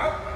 Up.